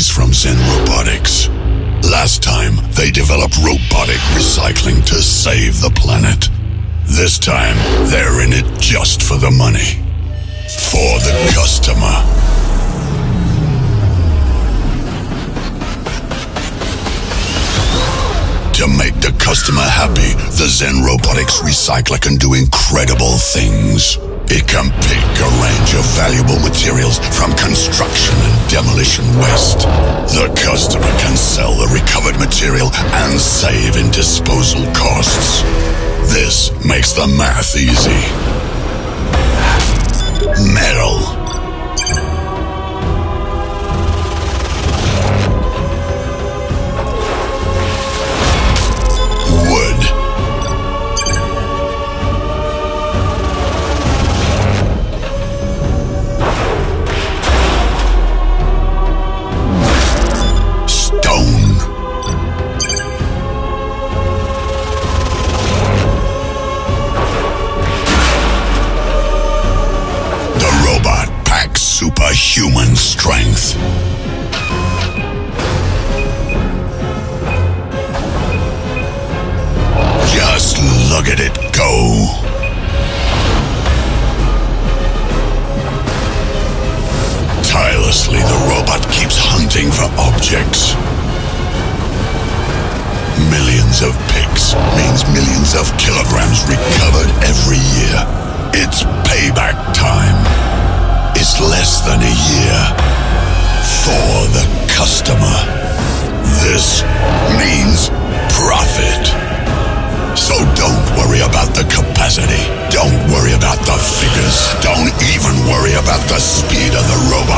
besties from Zen Robotics. Last time, they developed robotic recycling to save the planet. This time, they're in it just for the money. For the customer. To make the customer happy, the ZenRobotics Recycler can do incredible things. It can pick a range of valuable materials from construction and demolition waste. The customer can sell the recovered material and save in disposal costs. This makes the math easy. Superhuman strength. Just look at it go. Tirelessly, the robot keeps hunting for objects. Millions of than a year. For the customer. This means profit. So don't worry about the capacity. Don't worry about the figures. Don't even worry about the speed of the robot.